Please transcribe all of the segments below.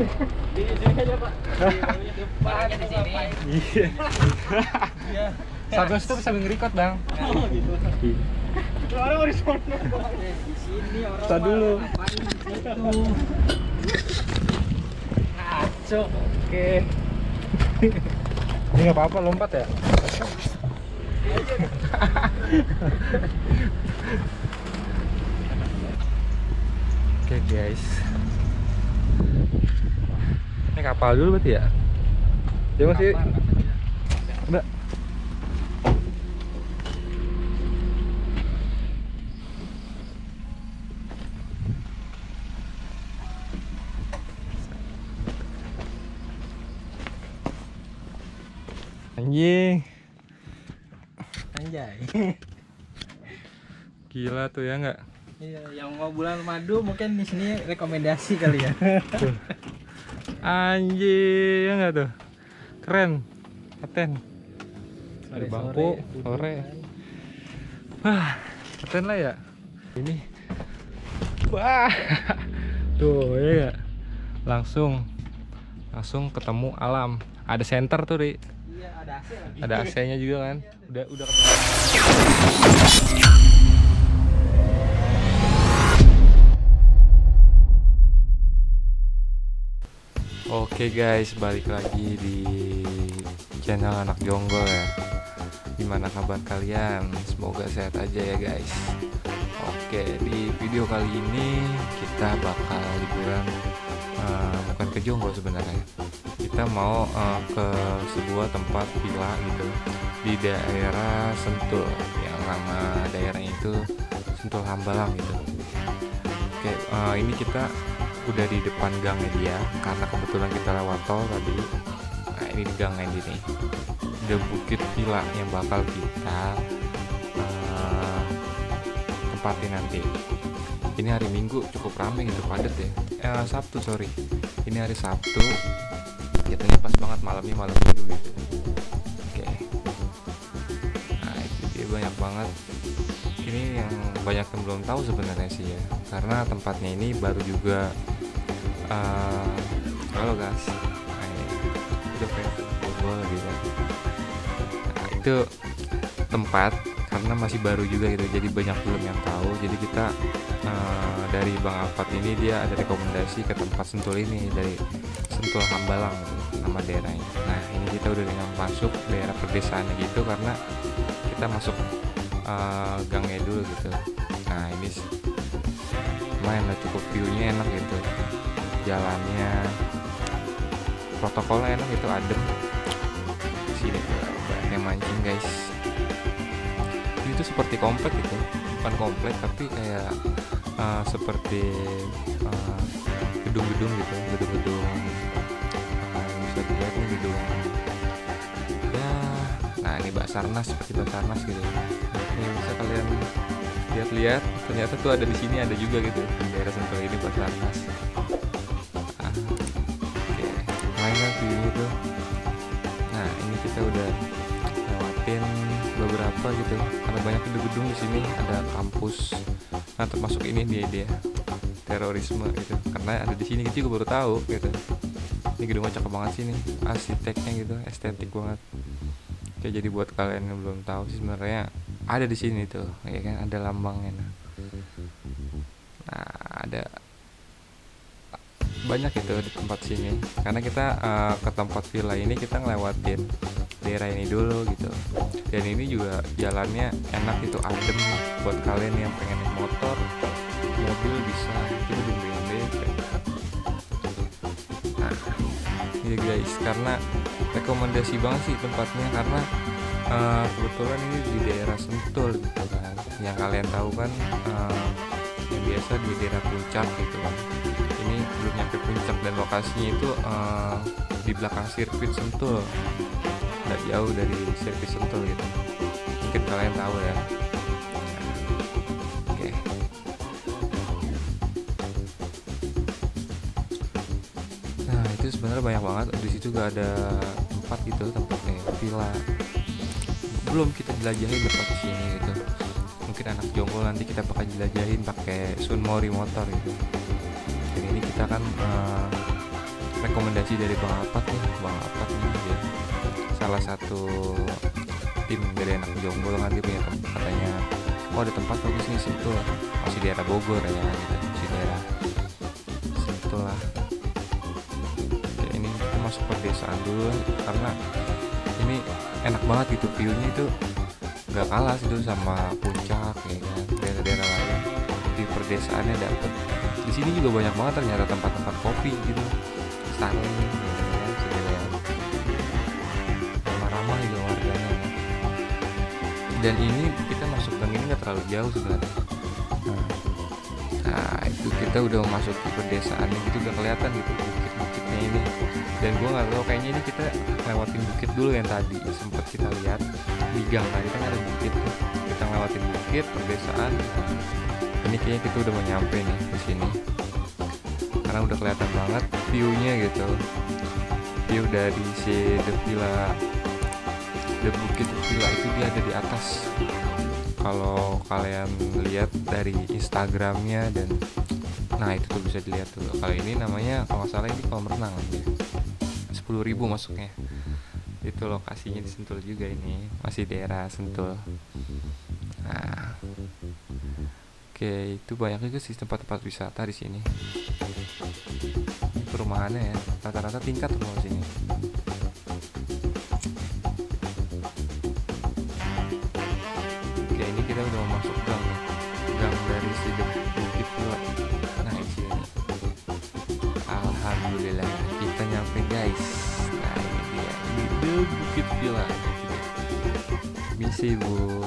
Di sini aja pak. Di depan di sini. Iya. Sambil itu sambil nge-record bang. Oh gitu. Orang di sini orang. Tar dulu. Ngaco. Oke. Ini nggak apa-apa lompat ya. Oke guys. Ini kapal dulu berarti ya? Dia masih udah. Anjing. Anjay. Gila tuh ya nggak? Iya, yang mau bulan madu mungkin di sini rekomendasi kali ya. Anjing ya nggak tuh? Keren. Paten. Ada bangku, sore. Wah, paten lah ya. Ini. Wah. Tuh ya nggak? Langsung langsung ketemu alam. Ada center tuh, Ri. Iya, ada AC lagi. Ada AC-nya juga kan. Udah udah ketemu. Oke guys, balik lagi di channel anak jonggol ya. Gimana kabar kalian? Semoga sehat aja ya guys. Oke, di video kali ini kita bakal liburan eh, bukan ke jonggol sebenarnya. Kita mau eh, ke sebuah tempat villa gitu di daerah Sentul yang nama daerahnya itu Sentul Hambalang gitu. Oke, eh, ini kita udah di depan gangnya dia karena kebetulan kita lewat tol tadi. Nah, ini di gangnya ini. Ada bukit villa yang bakal kita eh, tempatin nanti. Ini hari Minggu cukup ramai gitu padat ya. Eh, Sabtu sorry. Ini hari Sabtu. Kitanya pas banget malamnya malam Minggu gitu. Oke. Nah itu dia banyak banget. Ini yang banyak yang belum tahu sebenarnya sih ya. Karena tempatnya ini baru juga. eh, halo guys. Gitu. Nah, itu tempat karena masih baru juga gitu jadi banyak belum yang tahu jadi kita eh, dari Bang Alfat ini dia ada rekomendasi ke tempat Sentul ini dari Sentul Hambalang gitu, nama daerahnya nah ini kita udah dengan masuk daerah pedesaan gitu karena kita masuk eh, gangnya dulu gitu. Nah ini lumayan lah cukup view-nya enak gitu. Jalannya protokolnya enak gitu adem. Sini banyak yang mancing guys. Ini itu seperti komplek gitu. Bukan komplek tapi kayak uh, seperti uh, gedung-gedung gitu gedung-gedung uh, bisa dilihat gedung ini Basarnas seperti Basarnas gitu. Ini bisa kalian lihat-lihat ternyata tuh ada di sini ada juga gitu di daerah Sentul ini Basarnas ah, oke lain lagi gitu nah ini kita udah lewatin beberapa gitu. Karena banyak gedung-gedung di sini ada kampus. Nah termasuk ini dia dia terorisme gitu. Karena ada di sini kita juga baru tahu gitu. Ini gedungnya cakep banget sih nih arsiteknya gitu estetik banget oke jadi buat kalian yang belum tahu sih sebenarnya ada di sini tuh ya kan? Ada lambangnya. Nah, ada banyak itu di tempat sini. Karena kita eh, ke tempat villa ini kita ngelewatin daerah ini dulu gitu. Dan ini juga jalannya enak itu adem buat kalian yang pengen naik motor mobil bisa. Itu gedung BND nah ini guys karena rekomendasi banget sih tempatnya karena eh, kebetulan ini di daerah Sentul gitu kan. Yang kalian tahu kan eh, yang biasa di daerah puncak gitu kan. Ini belum nyampe puncak dan lokasinya itu eh, di belakang sirkuit Sentul. Nggak jauh dari sirkuit Sentul gitu. Mungkin kalian tahu ya sebenarnya banyak banget. Di situ juga ada tempat gitu tempat kayak villa. Belum kita jelajahin tempat di sini gitu. Mungkin anak jonggol nanti kita bakal jelajahin pakai Sunmori motor gitu. Dan ini kita kan eh, rekomendasi dari Bang Apat nih. Bang Apat nih dia salah satu tim dari anak Jonggol dia punya tempat katanya. Oh ada tempat bagus nih Sentul masih di daerah Bogor ya gitu. Masih daerah Sentul lah masuk pedesaan dulu karena ini enak banget gitu viewnya itu nggak kalah sih tuh sama puncak ya kan daerah-daerah lain. Di perdesaannya dapet. Di sini juga banyak banget ternyata tempat-tempat kopi gitu. Starling gitu kan segala ramah-ramah juga warganya ya. dan ini kita masuk gang ini nggak terlalu jauh sebenarnya. Nah, itu kita udah masuk ke pedesaan gitu udah kelihatan gitu bukit-bukitnya ini dan gua nggak tahu kayaknya ini kita lewatin bukit dulu yang tadi. Sempat kita lihat di gang tadi kan ada bukit tuh. kita lewatin bukit pedesaan. Ini kayaknya kita udah mau nyampe nih di sini. Karena udah kelihatan banget view-nya gitu. View dari si The Villa. The Bukit Villa itu dia ada di atas. Kalau kalian lihat dari Instagramnya dan nah itu tuh bisa dilihat tuh. Kalau ini namanya kalau salah ini kolam renang. 10.000 masuknya. Itu lokasinya di Sentul juga ini masih daerah Sentul. Nah. Oke itu banyak juga sih tempat-tempat wisata di sini. Ini perumahannya ya rata-rata tingkat rumah sini. Oke ini kita udah mau masuk gang The Bukit Villa misi bu.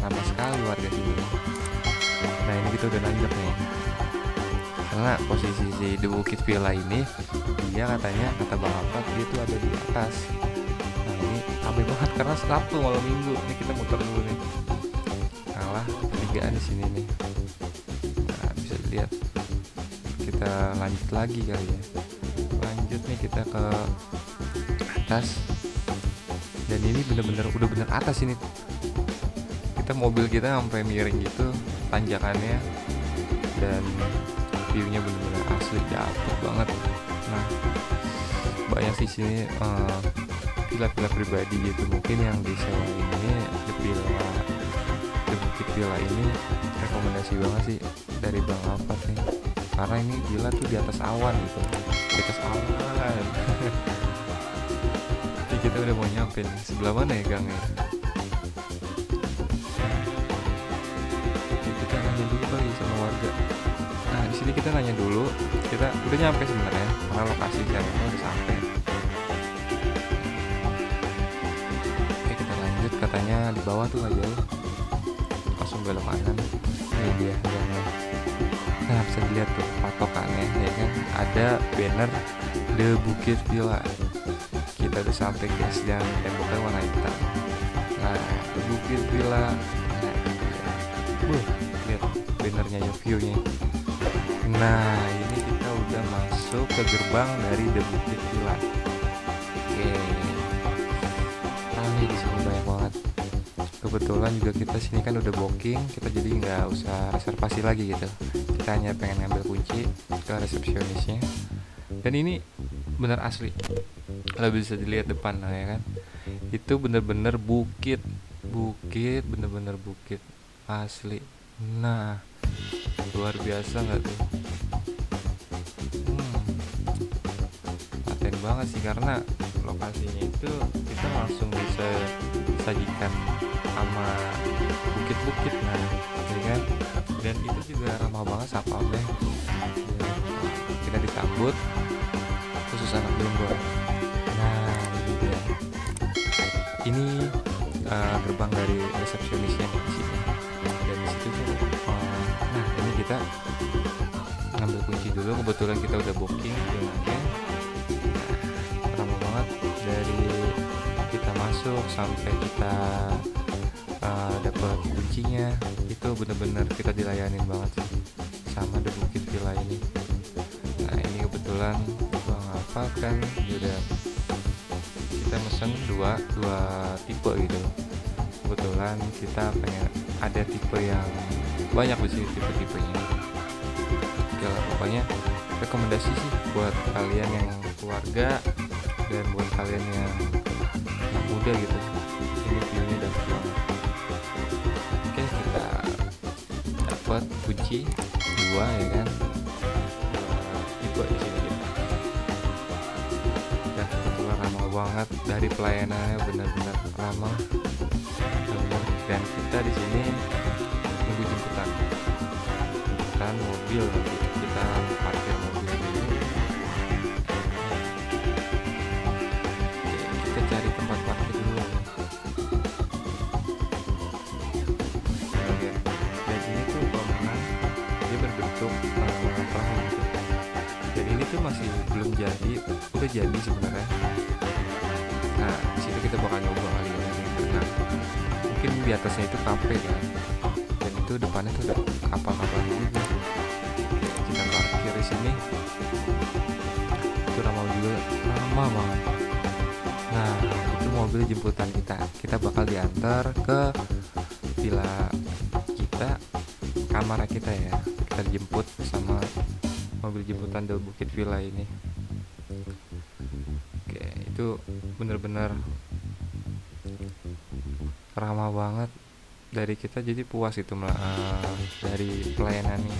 Lama sekali warga sini. Nah ini kita udah nanjak nih. Karena posisi si The Bukit Villa ini dia katanya kata Bang Apat dia tuh ada di atas. Nah ini rame banget karena Sabtu malam minggu. Ini kita muter dulu nih. Kalah ketigaan di sini nih. Nah bisa dilihat. Kita lanjut lagi kali ya. Lanjut nih kita ke atas. Dan ini bener-bener udah bener atas ini. Kita mobil kita sampai miring gitu tanjakannya. Dan viewnya bener-bener asli dapet banget. Nah banyak sih sini eh, villa-villa pribadi gitu. Mungkin yang disewa ini the villa the bukit villa ini rekomendasi banget sih dari bang Alfat nih. Karena ini villa tuh di atas awan gitu di atas awan kita udah mau nyampe nih sebelah mana ya gangnya? Oke, kita nanya dulu kali sama warga. Nah di sini kita nanya dulu. Kita udah nyampe sebenarnya. Karena lokasi jalannya udah sampai. Oke kita lanjut. Katanya di bawah tuh jauh. Langsung belok kanan. Ini dia gangnya nah bisa dilihat tuh patokannya ya kan? Ada banner The Bukit Villa kita udah sampai guys dan temboknya warna hitam. Nah Bukit Villa. Nah, ini lihat bannernya ya viewnya. Nah ini kita udah masuk ke gerbang dari The Bukit Villa. Oke. Rame di sini banyak banget. Kebetulan juga kita sini kan udah booking kita jadi nggak usah reservasi lagi gitu. Kita hanya pengen ngambil kunci ke resepsionisnya. Dan ini bener asli kalau bisa dilihat depan lah ya kan. Itu bener-bener bukit. Bukit bener-bener bukit. Asli. Nah luar biasa nggak tuh? Hmm. paten banget sih karena lokasinya itu kita langsung bisa sajikan sama bukit-bukit nah ya kan? Dan itu juga ramah banget sapamnya Ya, kita disambut khusus anak Jonggol ini uh, gerbang dari resepsionisnya di sini. Dan di situ tuh uh, nah ini kita ngambil kunci dulu. Kebetulan kita udah booking jalannya. Nah, banget dari kita masuk sampai kita uh, dapat kuncinya. Itu bener-bener kita dilayanin banget sih sama The Bukit Villa ini. Nah ini kebetulan gua ngapal kan udah kita mesen dua dua tipe gitu. Kebetulan kita pengen ada tipe yang banyak di sini tipe-tipenya. Oke lah pokoknya rekomendasi sih buat kalian yang keluarga dan buat kalian yang muda gitu. Ini viewnya dapet banget oke kita dapat kunci dua ya kan banget dari pelayanannya benar-benar ramah. Dan kita di sini nunggu jemputan. Jemputan mobil kita parkir mobil dulu kita cari tempat parkir dulu. Dan ini tuh bangunan dia berbentuk eh, perahu gitu. dan ini tuh masih belum jadi udah jadi sebenarnya kita bakal nyoba kali ya berenang mungkin di atasnya itu kafe kan dan itu depannya tuh ada kapal-kapal juga. Kita parkir di sini. Itu ramah juga ramah banget. Nah itu mobil jemputan kita. Kita bakal diantar ke villa kita kamar kita ya. Kita jemput sama mobil jemputan dari Bukit Villa ini. Oke itu bener-bener ramah banget dari kita jadi puas itu mela- eh, dari pelayanannya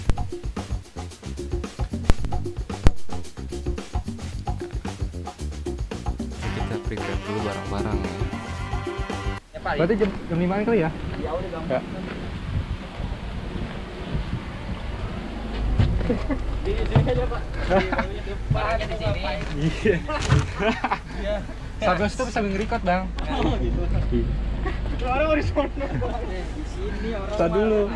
Oke, kita prepare dulu barang-barang ya Berarti jam, jam 5 kali ya? Ya udah gampang. Di sini aja, Pak. Di depan di sini. Iya. Sambil itu sambil nge-record, Bang. Oh, gitu. Orang mau di sono. Di sini orang. Tar dulu.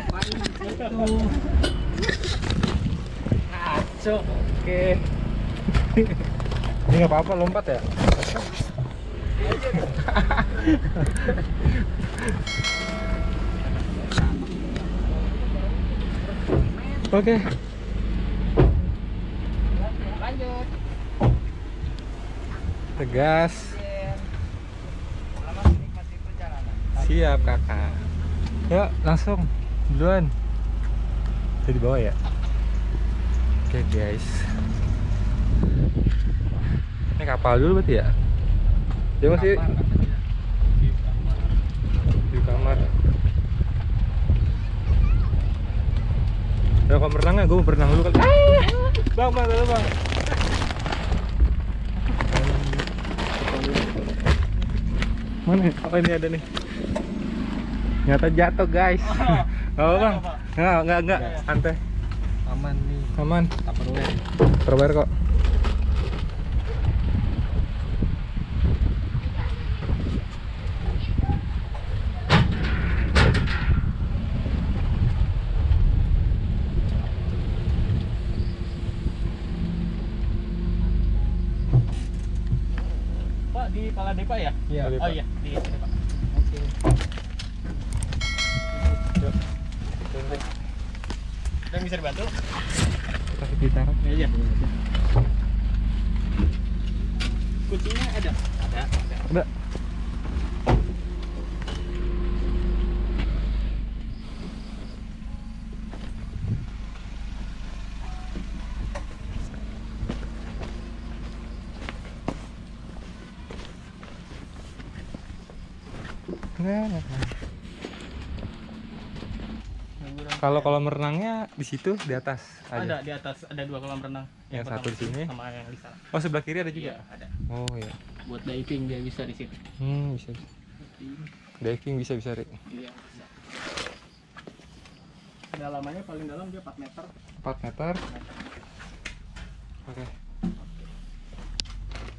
Ngaco. Oke. Ini nggak apa-apa lompat ya? Oke. Lanjut. Tegas. Siap, Kakak. Yuk, langsung. Duluan. Jadi bawa ya? Oke, guys. Ini kapal dulu berarti ya? Dia masih di kamar. Ya kalau berenang ya, gue berenang dulu kan. Bang, bang, bang. Mana? Oh ini ada nih. Nyata jatuh guys. Oh, bang. Enggak, enggak, enggak. Santai. Aman nih. Aman. Tupperware. Terbayar kok. Pak di Paladepa ya? Iya. Oh iya, di sini, Pak. Oke. Ada yang bisa dibantu? Kasih gitaran. Iya. Kuncinya ada? Ada. ada. Udah. Nah, nah, nah. Kalau kolam renangnya di situ di atas ada aja. di atas ada dua kolam renang. Yang satu di sini. sama yang di sana. Oh sebelah kiri ada Iya, juga. ada. Oh iya. Buat diving dia bisa di situ. Hmm bisa. bisa. Diving bisa bisa Rik. Iya. bisa. Dalamannya paling dalam dia 4 meter. 4 meter. Oke.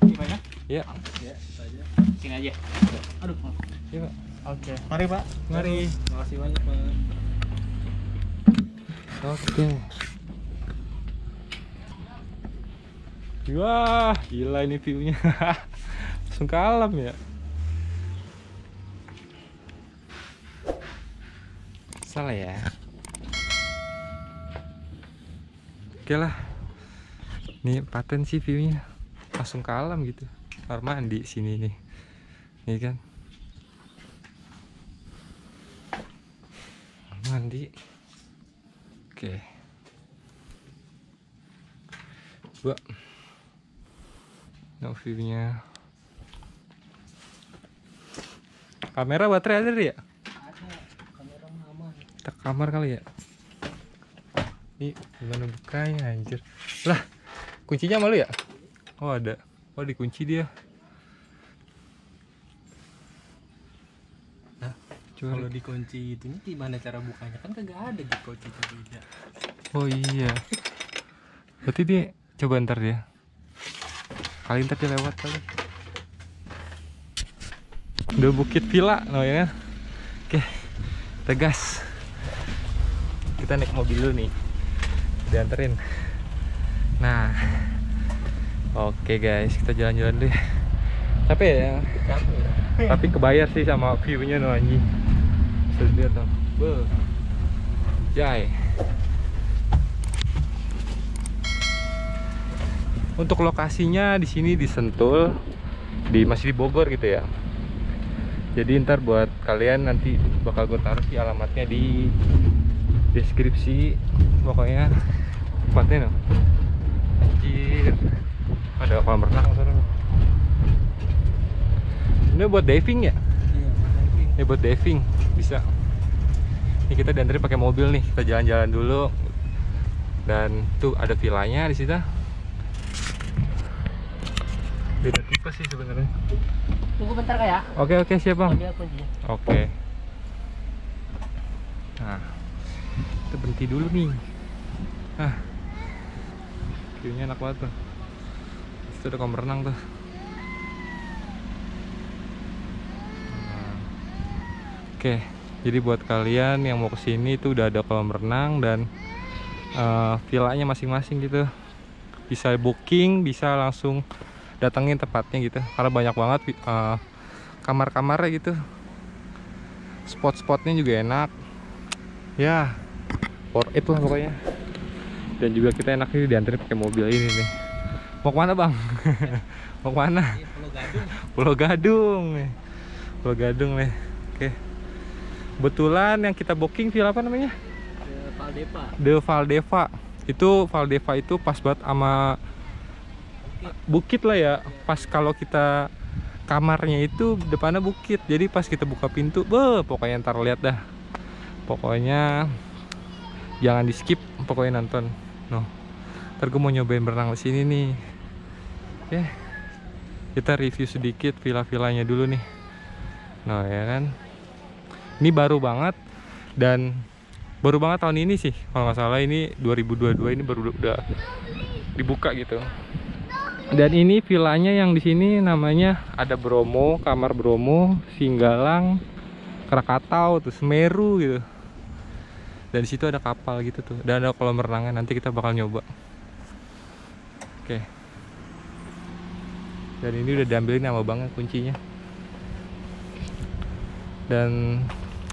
Gimana? Iya. Ya, aja. Sini aja. Aduh. Iya Pak. Oke. Mari, Pak. Mari. Makasih banyak, Pak. Oke. Wah, gila ini view-nya. Langsung ke alam ya. Salah ya. Oke lah. Nih paten sih view-nya. Langsung ke alam gitu. Kamar mandi sini nih. Nih kan. Mandi. Oke. Coba. No view-nya. Kamera baterai ada ya? Ada kamera kamar kali ya? Ini gimana bukanya anjir? Lah, kuncinya malu ya? Oh ada. Oh dikunci dia. Nah, Coba Kalau dikunci itunya gimana cara bukanya? Kan kagak ada dikunci beda. Oh iya. Berarti dia coba ntar dia. Kali ntar dia lewat kali. Udah bukit villa, no ya kan? Oke, kita gas. Kita naik mobil dulu nih. Dianterin. Nah, oke guys, kita jalan-jalan deh. Capek ya? Capek ya? Tapi kebayar sih sama view-nya no anjing. Bisa lihat dong. Be. Jai. Untuk lokasinya di sini di Sentul, di masih di Bogor gitu ya. Jadi ntar buat kalian nanti bakal gue taruh sih alamatnya di deskripsi. Pokoknya tempatnya no. Anjir. Ada kolam renang sana. Ini buat diving ya? Iya, camping. Ya buat diving bisa. Ini kita diantarin pakai mobil nih. Kita jalan-jalan dulu. Dan tuh ada villanya di situ. Beda tipe sih sebenarnya. Tunggu bentar kak ya. Oke oke siap bang. Oke. Nah, kita berhenti dulu nih. Ah, view-nya enak banget tuh. Itu ada kolam renang tuh. Nah. Oke, jadi buat kalian yang mau ke sini tuh udah ada kolam renang dan eh, villanya masing-masing gitu. Bisa booking, bisa langsung datengin tempatnya gitu. Karena banyak banget eh, kamar-kamarnya gitu. Spot-spotnya juga enak. Ya for it lah pokoknya. Dan juga kita enaknya diantarin pakai mobil ini nih. Mau ke mana bang? Mau ke mana? Pulau Gadung. Pulau Gadung nih. Pulau Gadung nih. Oke kebetulan yang kita booking villa apa namanya? Ke Valdepa. The Valdeva. Itu Valdeva itu pas banget sama bukit lah ya. Pas kalau kita kamarnya itu depannya bukit. Jadi pas kita buka pintu be pokoknya ntar lihat dah. Pokoknya jangan di skip pokoknya nonton. No ntar gue mau nyobain berenang di sini nih. Oke kita review sedikit villa-villanya dulu nih. Nah ya kan ini baru banget dan baru banget tahun ini sih kalau nggak salah ini 2022 ini baru udah dibuka gitu dan ini villanya yang di sini namanya ada Bromo, kamar Bromo, Singgalang, Krakatau, tuh Semeru gitu. Dan situ ada kapal gitu tuh. Dan ada kolam renangnya nanti kita bakal nyoba. Oke. Dan ini udah diambilin sama banget kuncinya. Dan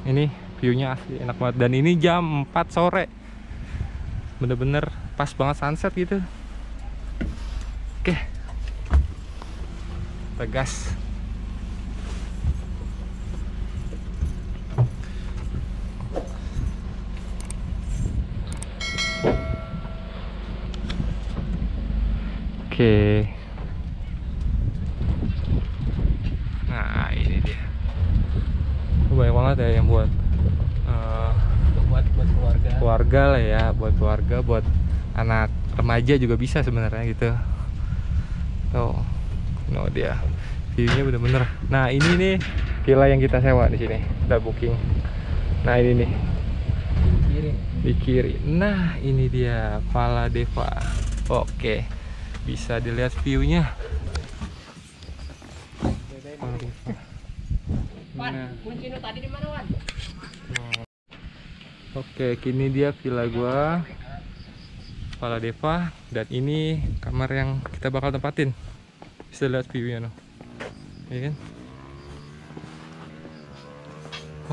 ini viewnya asli enak banget. Dan ini jam 4 sore. Bener-bener pas banget sunset gitu. Oke. Tegas. Oke. Nah, ini dia. Banyak banget ya yang buat eh, Buat buat keluarga. lah ya buat keluarga buat anak remaja juga bisa sebenarnya gitu. Tuh no dia. Viewnya bener-bener. Nah ini nih villa yang kita sewa di sini. Udah booking. Nah ini nih. Kiri. di kiri. Nah ini dia Pala Deva. Oke bisa dilihat viewnya. Wan, Nah. kunci tadi di mana Wan? Oke, kini dia villa gua Kepala Deva dan ini kamar yang kita bakal tempatin. Bisa lihat view-nya no. Ya kan?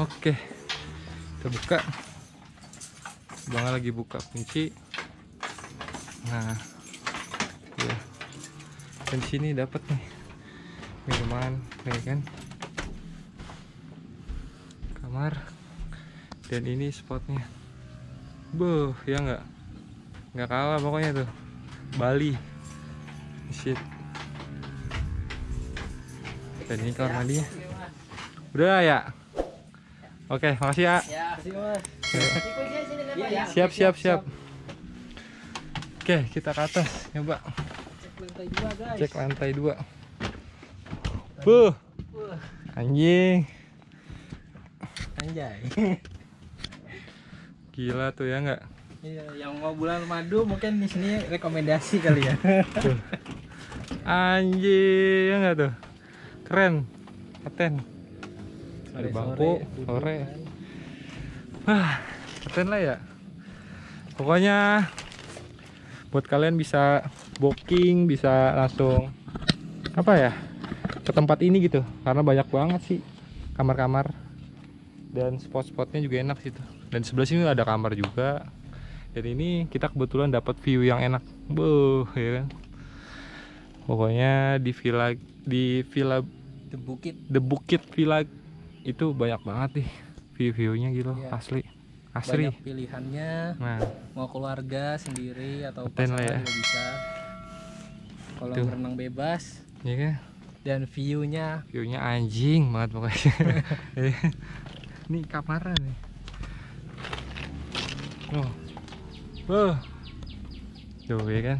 Oke. Kita buka. Bang lagi buka kunci. Nah. Ya. Dan sini dapat nih minuman, nih kan? Kamar dan ini spotnya. Buh, ya nggak? Nggak kalah pokoknya tuh. Bali. Shit. Dan ini kamar mandinya udah ya? Oke makasih ya. Ya, ya. siap siap siap. Oke kita ke atas. Coba. Cek lantai dua guys. cek lantai dua Buh, anjing. Anjay. gila tuh ya nggak Iya, yang mau bulan madu mungkin di sini rekomendasi kali ya. anjing ya nggak tuh keren paten ada bangku sore. Wah, keren lah ya. Pokoknya buat kalian bisa booking, bisa langsung apa ya ke tempat ini gitu, karena banyak banget sih kamar-kamar dan spot-spotnya juga enak situ. Dan sebelah sini ada kamar juga. Dan ini kita kebetulan dapat view yang enak, boh ya kan. Pokoknya di villa di villa The Bukit The Bukit Villa itu banyak banget nih view-viewnya gitu Iya. asli asri banyak pilihannya nah mau keluarga sendiri atau pasangan ya. juga bisa. Kolam Tuh. renang bebas ya kan dan view-nya viewnya anjing banget pokoknya ini kamarnya nih oh. Oh tuh ya kan?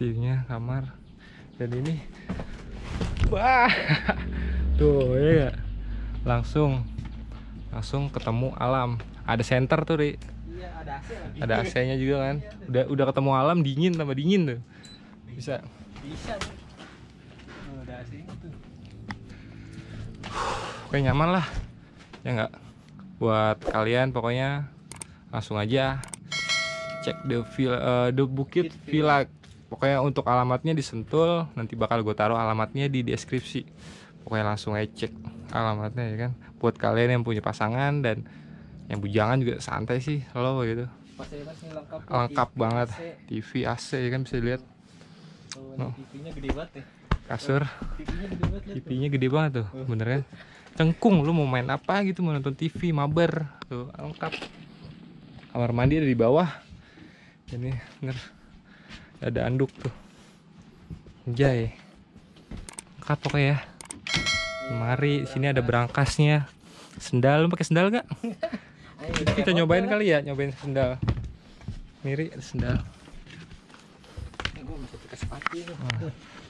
Viewnya kamar. Dan ini. Wah. Tuh ya nggak? langsung. Langsung ketemu alam. Ada center tuh Ri. Iya, ada AC lagi. ada AC-nya juga kan? Udah udah ketemu alam dingin tambah dingin tuh. Bisa. Bisa. nih. Oh, ada AC tuh. Oke nyaman lah. Ya nggak? Buat kalian pokoknya langsung aja cek the villa eh, the bukit villa pokoknya untuk alamatnya di Sentul nanti bakal gue taruh alamatnya di deskripsi pokoknya langsung aja cek alamatnya ya kan buat kalian yang punya pasangan dan yang bujangan juga santai sih lo gitu lengkap. lengkap TV, banget AC. TV AC ya kan bisa lihat Tuh, Oh. TV-nya gede banget ya. kasur TV-nya gede banget lihat tuh. TV-nya gede banget tuh, bener kan? Cengkung, lu mau main apa gitu, mau nonton TV, mabar, tuh lengkap. Kamar mandi ada di bawah. Ini bener, ada anduk tuh. Jai, lengkap pokoknya ya. Mari, sini ada berangkasnya. Sendal, lu pakai sendal gak? Ayo, Kita nyobain kali ya, nyobain sendal. Miri ada sendal. Pakai sepatu.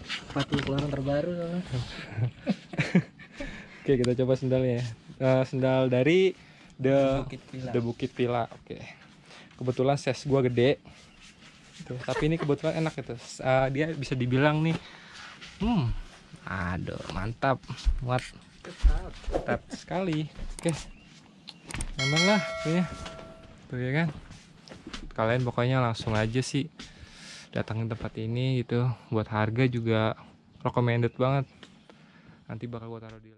Sepatu keluaran terbaru. Oke, kita coba sendalnya. ya. Eh, sendal dari The Bukit Villa. The Bukit Villa. Oke. Kebetulan size gua gede. Tuh, tapi ini kebetulan enak. S- eh, dia bisa dibilang nih hmm aduh mantap muat Tetap. mantap sekali oke nyaman lah punya tuh ya kan kalian pokoknya langsung aja sih datangin tempat ini gitu buat harga juga recommended banget nanti bakal gua taruh di